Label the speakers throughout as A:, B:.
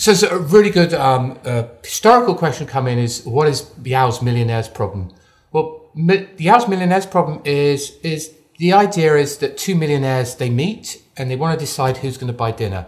A: So, so a really good um, uh, historical question come in is what is Yao's millionaires problem? Well, mi- Yao's millionaires problem is is the idea is that two millionaires they meet and they want to decide who's going to buy dinner.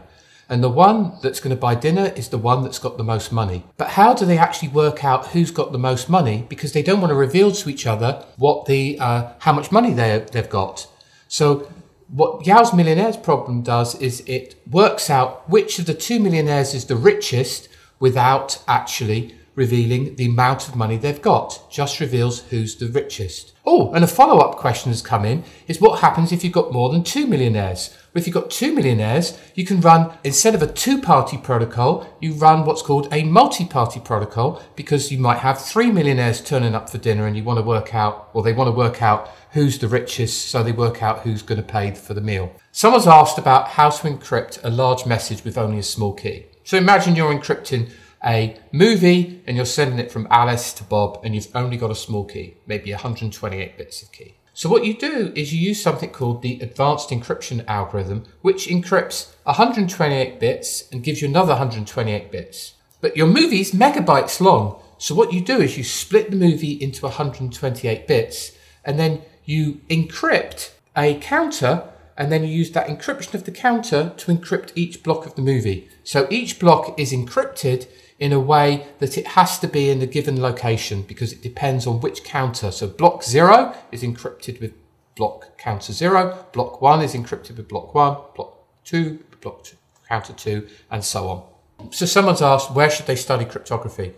A: And the one that's going to buy dinner is the one that's got the most money. But how do they actually work out who's got the most money? Because they don't want to reveal to each other what the uh, how much money they they've got. So what Yao's millionaires problem does is it works out which of the two millionaires is the richest without actually revealing the amount of money they've got. Just reveals who's the richest. Oh, and a follow-up question has come in is what happens if you've got more than two millionaires? Well, if you've got two millionaires, you can run, instead of a two-party protocol, you run what's called a multi-party protocol because you might have three millionaires turning up for dinner and you want to work out, or they want to work out who's the richest, so they work out who's going to pay for the meal. Someone's asked about how to encrypt a large message with only a small key. So imagine you're encrypting a movie and you're sending it from Alice to Bob and you've only got a small key, maybe 128 bits of key. So what you do is you use something called the advanced encryption algorithm, which encrypts 128 bits and gives you another 128 bits. But your movie's megabytes long. So what you do is you split the movie into 128 bits and then you encrypt a counter and then you use that encryption of the counter to encrypt each block of the movie. So each block is encrypted in a way that it has to be in a given location because it depends on which counter. So block zero is encrypted with block counter zero, block one is encrypted with block one, block two, block two, counter two, and so on. So someone's asked, where should they study cryptography?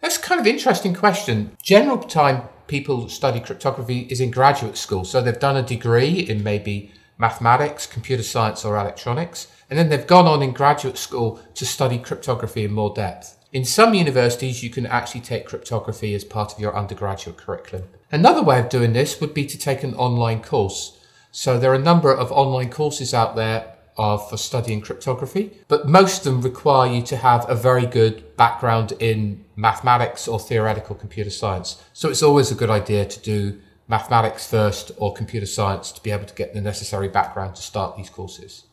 A: That's kind of an interesting question. General time people study cryptography is in graduate school. So they've done a degree in maybe mathematics, computer science, or electronics, and then they've gone on in graduate school to study cryptography in more depth. In some universities, you can actually take cryptography as part of your undergraduate curriculum. Another way of doing this would be to take an online course. So there are a number of online courses out there are for studying cryptography, but most of them require you to have a very good background in mathematics or theoretical computer science. So it's always a good idea to do mathematics first or computer science to be able to get the necessary background to start these courses.